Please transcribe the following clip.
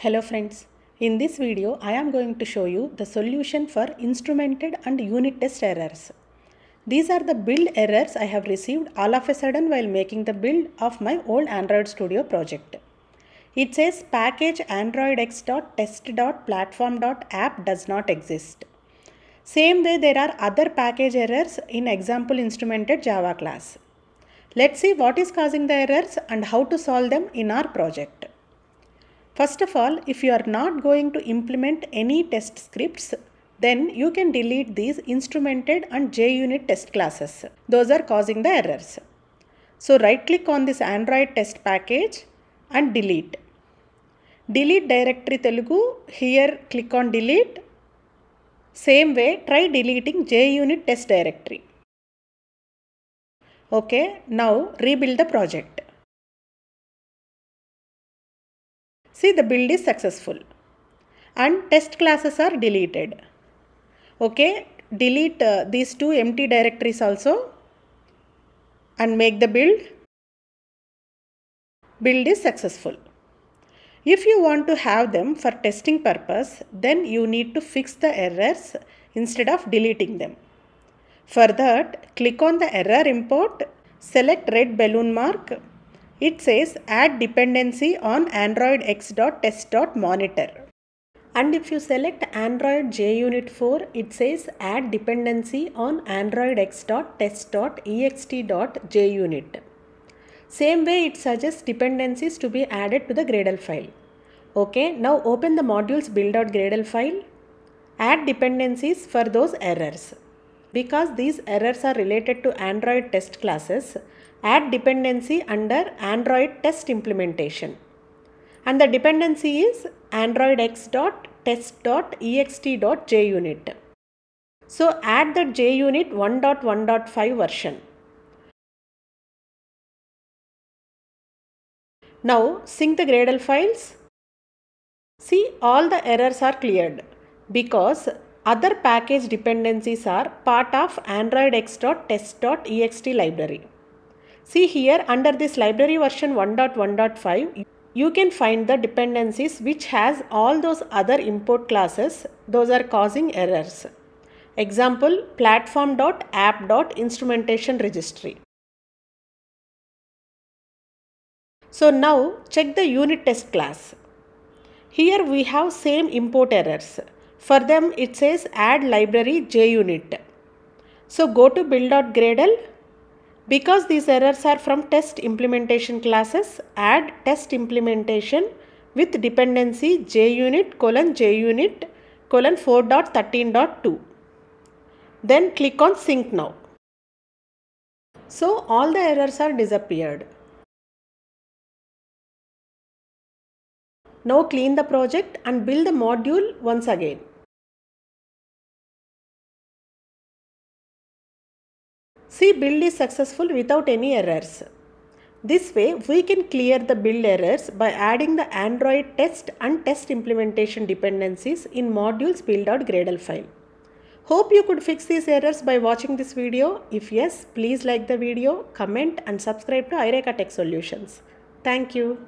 Hello friends, in this video I am going to show you the solution for instrumented and unit test errors. These are the build errors I have received all of a sudden while making the build of my old Android Studio project. It says package androidx.test.platform.app does not exist. Same way there are other package errors in example instrumented Java class. Let's see what is causing the errors and how to solve them in our project. First of all, if you are not going to implement any test scripts, then you can delete these instrumented and JUnit test classes. Those are causing the errors. So right click on this Android test package and delete. Delete directory Telugu. Here click on delete. Same way try deleting JUnit test directory. Okay, now rebuild the project. See the build is successful and test classes are deleted. Okay, delete uh, these two empty directories also and make the build. Build is successful. If you want to have them for testing purpose, then you need to fix the errors instead of deleting them. For that, click on the error import, select red balloon mark. It says add dependency on androidx.test.monitor. And if you select Android JUnit 4, it says add dependency on androidx.test.ext.junit. Same way it suggests dependencies to be added to the Gradle file. Okay, now open the modules build.gradle file. Add dependencies for those errors. Because these errors are related to Android test classes, add dependency under Android test implementation. And the dependency is androidx.test.ext.junit. So add the JUnit 1.1.5 version. Now sync the Gradle files. See all the errors are cleared because other package dependencies are part of androidx.test.ext library. See here under this library version 1.1.5 you can find the dependencies which has all those other import classes those are causing errors. Example platform.app.instrumentation registry. So now check the unit test class. Here we have same import errors. For them it says add library JUnit. So go to build.gradle. Because these errors are from test implementation classes, add test implementation with dependency JUnit colon JUnit colon 4.13.2. Then click on sync now. So all the errors are disappeared. Now clean the project and build the module once again. See build is successful without any errors. This way we can clear the build errors by adding the Android test and test implementation dependencies in modules build.gradle file. Hope you could fix these errors by watching this video. If yes, please like the video, comment and subscribe to iRekha Tech Solutions. Thank you.